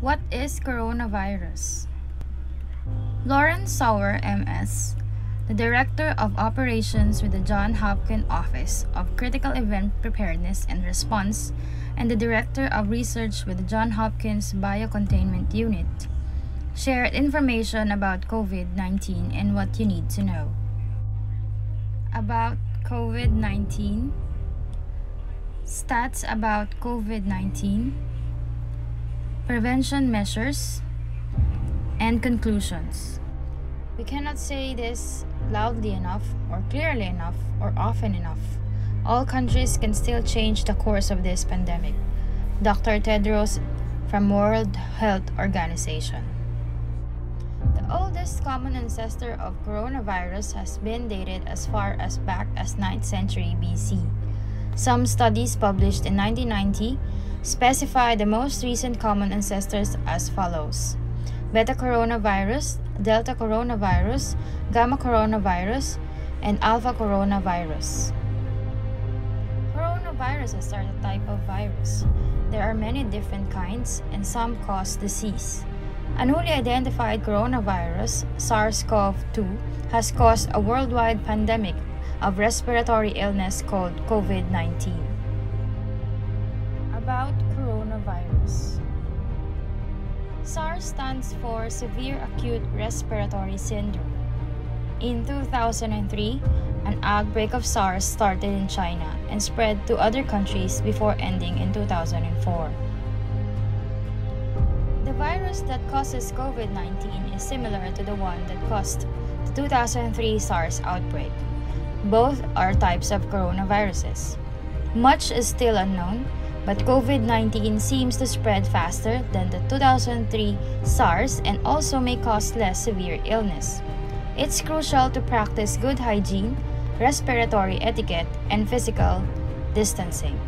What is coronavirus? Lauren Sauer, MS, the Director of Operations with the John Hopkins Office of Critical Event Preparedness and Response, and the Director of Research with the Johns Hopkins Biocontainment Unit, shared information about COVID 19 and what you need to know. About COVID 19, stats about COVID 19 prevention measures, and conclusions. We cannot say this loudly enough, or clearly enough, or often enough. All countries can still change the course of this pandemic. Dr. Tedros from World Health Organization. The oldest common ancestor of coronavirus has been dated as far as back as 9th century BC. Some studies published in 1990 specify the most recent common ancestors as follows beta coronavirus, delta coronavirus, gamma coronavirus, and alpha coronavirus. Coronaviruses are the type of virus. There are many different kinds, and some cause disease. A newly identified coronavirus, SARS CoV 2, has caused a worldwide pandemic of respiratory illness called COVID 19 about coronavirus. SARS stands for Severe Acute Respiratory Syndrome. In 2003, an outbreak of SARS started in China and spread to other countries before ending in 2004. The virus that causes COVID 19 is similar to the one that caused the 2003 SARS outbreak. Both are types of coronaviruses. Much is still unknown, but COVID 19 seems to spread faster than the 2003 SARS and also may cause less severe illness. It's crucial to practice good hygiene, respiratory etiquette, and physical distancing.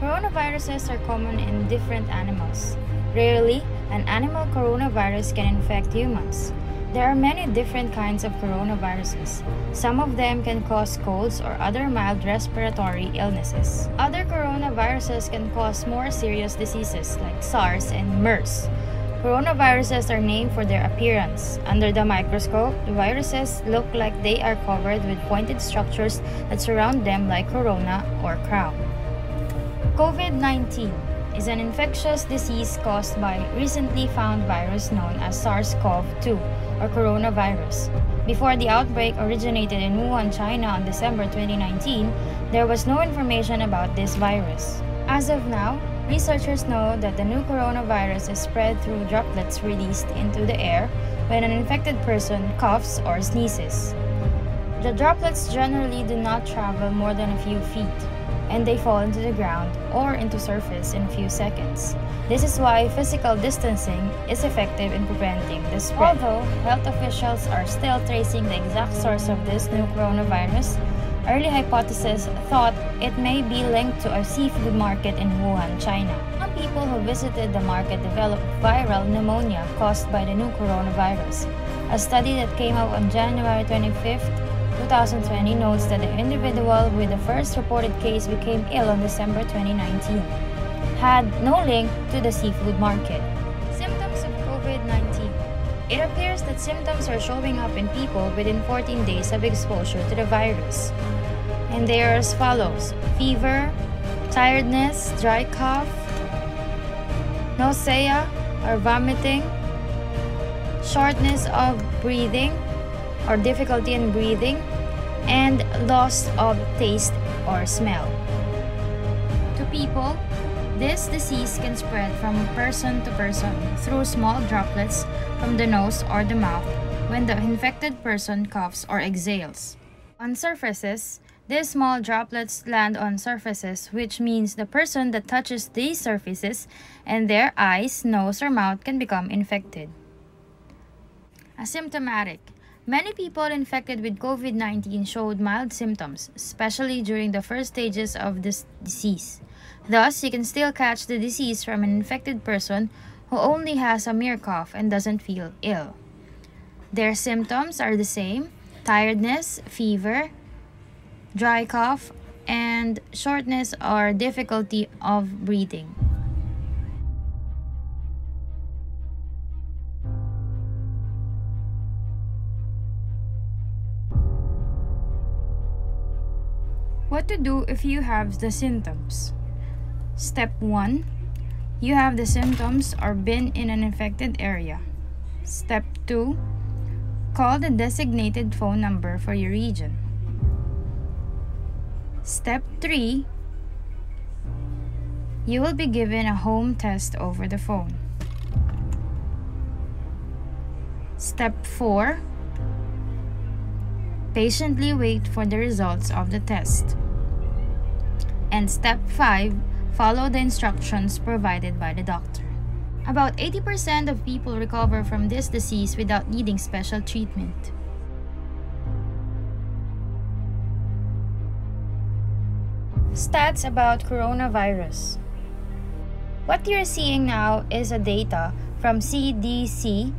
Coronaviruses are common in different animals. Rarely, an animal coronavirus can infect humans. There are many different kinds of coronaviruses. Some of them can cause colds or other mild respiratory illnesses. Other coronaviruses can cause more serious diseases like SARS and MERS. Coronaviruses are named for their appearance. Under the microscope, the viruses look like they are covered with pointed structures that surround them like corona or crown. COVID 19 is an infectious disease caused by recently found virus known as SARS CoV 2 or coronavirus. Before the outbreak originated in Wuhan, China on December 2019, there was no information about this virus. As of now, researchers know that the new coronavirus is spread through droplets released into the air when an infected person coughs or sneezes. The droplets generally do not travel more than a few feet and they fall into the ground or into surface in a few seconds. This is why physical distancing is effective in preventing the spread. Although health officials are still tracing the exact source of this new coronavirus, early hypotheses thought it may be linked to a seafood market in Wuhan, China. Some people who visited the market developed viral pneumonia caused by the new coronavirus. A study that came out on January 25th 2020 notes that the individual with the first reported case became ill on December 2019, had no link to the seafood market. Symptoms of COVID 19 It appears that symptoms are showing up in people within 14 days of exposure to the virus. And they are as follows fever, tiredness, dry cough, nausea or vomiting, shortness of breathing or difficulty in breathing, and loss of taste or smell. To people, this disease can spread from person to person through small droplets from the nose or the mouth when the infected person coughs or exhales. On surfaces, these small droplets land on surfaces, which means the person that touches these surfaces and their eyes, nose, or mouth can become infected. Asymptomatic Many people infected with COVID 19 showed mild symptoms, especially during the first stages of this disease. Thus, you can still catch the disease from an infected person who only has a mere cough and doesn't feel ill. Their symptoms are the same tiredness, fever, dry cough, and shortness or difficulty of breathing. What to do if you have the symptoms? Step 1 You have the symptoms or been in an infected area. Step 2 Call the designated phone number for your region. Step 3 You will be given a home test over the phone. Step 4 Patiently wait for the results of the test. And step 5 Follow the instructions provided by the doctor. About 80% of people recover from this disease without needing special treatment. Stats about coronavirus. What you're seeing now is a data from CDC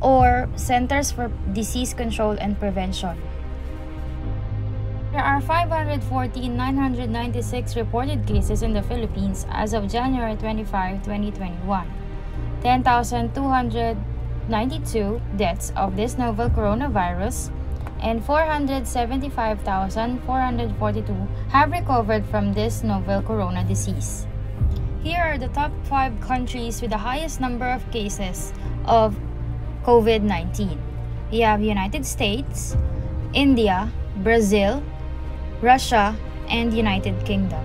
or Centers for Disease Control and Prevention. There are 514,996 reported cases in the Philippines as of January 25, 2021. 10,292 deaths of this novel coronavirus and 475,442 have recovered from this novel corona disease. Here are the top 5 countries with the highest number of cases of COVID-19. We have United States, India, Brazil, Russia, and United Kingdom.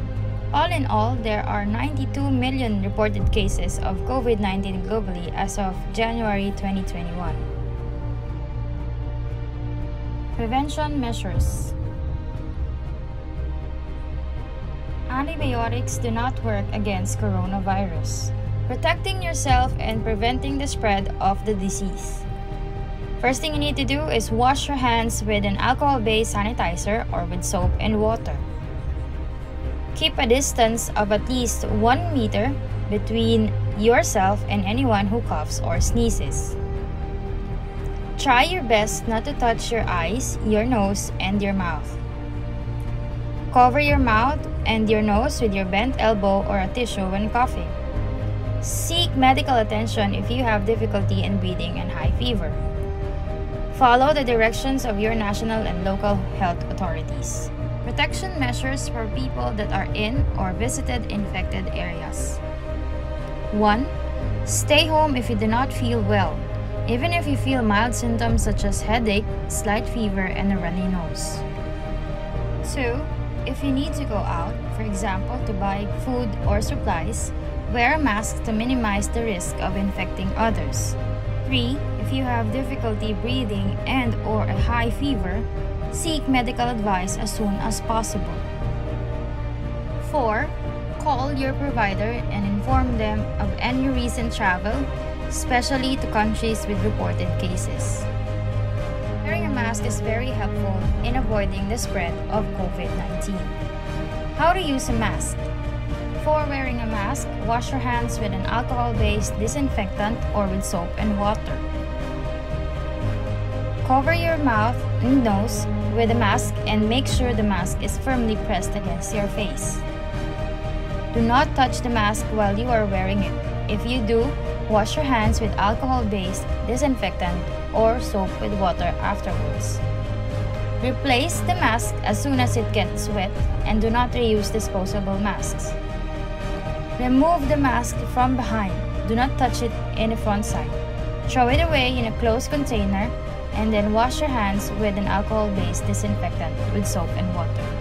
All in all, there are 92 million reported cases of COVID 19 globally as of January 2021. Prevention measures Antibiotics do not work against coronavirus, protecting yourself and preventing the spread of the disease. First thing you need to do is wash your hands with an alcohol-based sanitizer or with soap and water. Keep a distance of at least 1 meter between yourself and anyone who coughs or sneezes. Try your best not to touch your eyes, your nose, and your mouth. Cover your mouth and your nose with your bent elbow or a tissue when coughing. Seek medical attention if you have difficulty in breathing and high fever. Follow the directions of your national and local health authorities. Protection measures for people that are in or visited infected areas. 1. Stay home if you do not feel well, even if you feel mild symptoms such as headache, slight fever, and a runny nose. 2. If you need to go out, for example to buy food or supplies, wear a mask to minimize the risk of infecting others. 3. If you have difficulty breathing and or a high fever, seek medical advice as soon as possible. 4. Call your provider and inform them of any recent travel, especially to countries with reported cases. Wearing a mask is very helpful in avoiding the spread of COVID-19. How to use a mask? Before wearing a mask, wash your hands with an alcohol-based disinfectant or with soap and water. Cover your mouth and nose with a mask and make sure the mask is firmly pressed against your face. Do not touch the mask while you are wearing it. If you do, wash your hands with alcohol-based disinfectant or soap with water afterwards. Replace the mask as soon as it gets wet and do not reuse disposable masks. Remove the mask from behind. Do not touch it in the front side. Throw it away in a closed container and then wash your hands with an alcohol-based disinfectant with soap and water.